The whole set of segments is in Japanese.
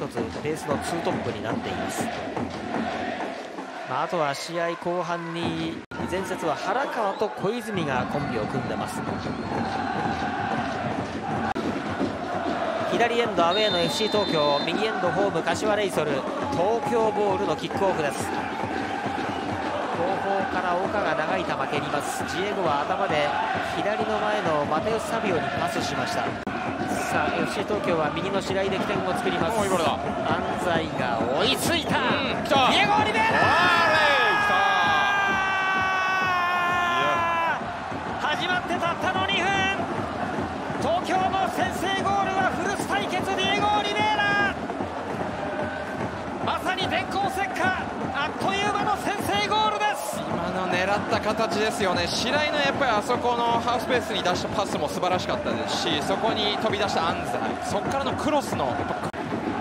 一つベースのツートップになっています、まあ、あとは試合後半に前節は原川と小泉がコンビを組んでます。左エンドアウェーの FC 東京右エンドホーム柏レイソル東京ボールのキックオフです。後方から岡が長い球蹴ります。ジエゴは頭で左の前のマテウス・サビオにパスしました。さあ FC 東京は右の白井で起点を作ります。安西が追いついた、うん、ディエゴ・オリベイラった形ですよね。白井のやっぱりあそこのハーフスペースに出したパスも素晴らしかったですしそこに飛び出した安西そこからのクロスの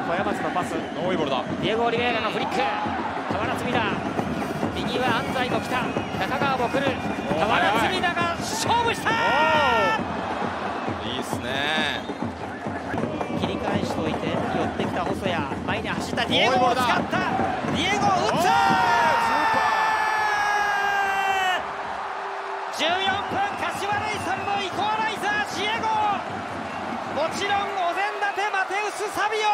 小山津のパス多いボールだ。ディエゴ・オリベイラのフリック。河原隅田右は安西も来た。中川も来る。河原隅田が勝負した！いいっすね。切り返しといて寄ってきた細谷。前に走った。ディエゴを使った。ディエゴ打った分柏レイソルのイコアライザーシエゴ。もちろんお膳立てマテウス・サビオ。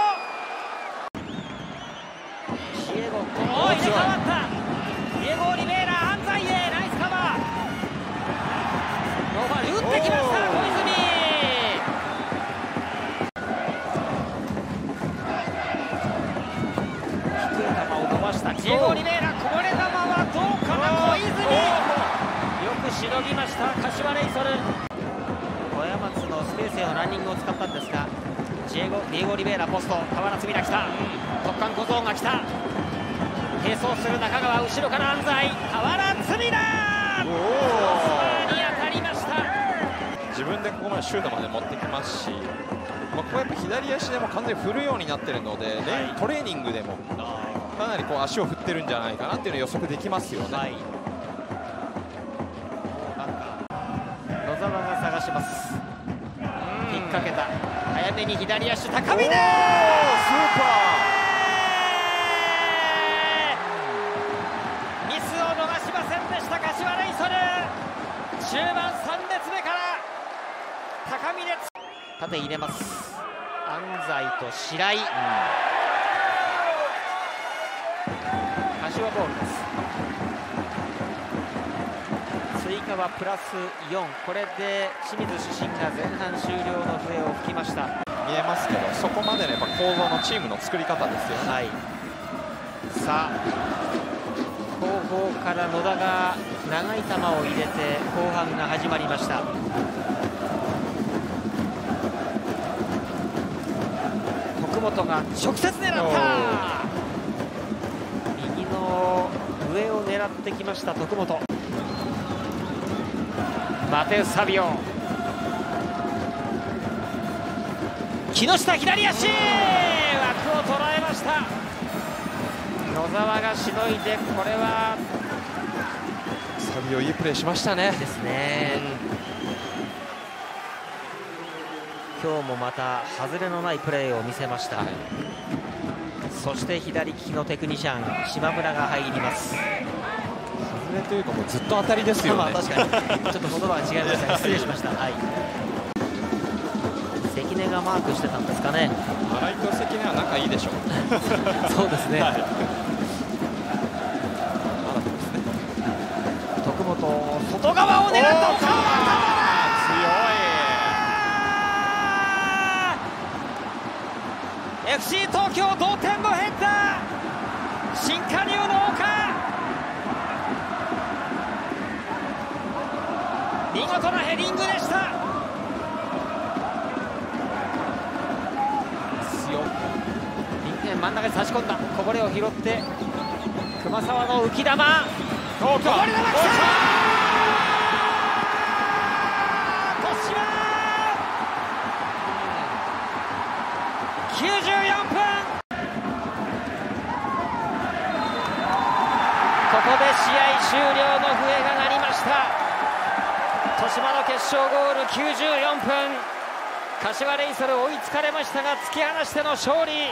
シエゴお入れ替わったディエゴ・オリベーラ安西へナイスカバーノーファル打ってきました小泉低い球を飛ばしたジエゴ・オリベイラこぼれ球はどうかな小泉しのぎました柏レイソル。小山津のスペースへのランニングを使ったんですがジエゴディエゴ・リベーラポスト河原隅田来た。突貫小僧が来た。並走する中川後ろから安西。河原隅田クロスバーに当たりました。自分でここまでシュートまで持ってきますし、まあ、ここはやっぱ左足でも完全に振るようになってるので、はい、トレーニングでもかなりこう足を振ってるんじゃないかなっていうの予測できますよね。はいします。引っ掛けた。早めに左足高見でスーパー。ミスを逃しませんでした柏レイソル。中盤3列目から高見で縦入れます。安西と白井、うん、柏ボールです追加はプラス4これで清水主審が前半終了の笛を吹きました。見えますけどそこまでのやっぱ構造のチームの作り方ですよね、はい、さあ後方から野田が長い球を入れて後半が始まりました。徳本が直接狙った。右の上を狙ってきました徳本マテウス・サビオ木下左足！枠を捉えました。野沢がしのいでこれは。サビオいいプレーしましたね。ですね、うん、今日もまた外れのないプレーを見せました、はい、そして左利きのテクニシャン島村が入りますれというかもうずっと当たりですよね。まあ確かにちょっと言葉が違いました失礼しました。はい。関根がマークしてたんですかね。新井と関根は仲いいでしょう。そうですね。はい、徳本外側を狙った強い FC 東京同点のヘッダー新加入の岡見事なヘディングでした。真ん中に差し込んだ。こぼれを拾って熊沢の浮き球。こぼれ球来た。94分。ここで試合終了の笛が鳴決勝ゴール94分。柏レイソル追いつかれましたが突き放しての勝利。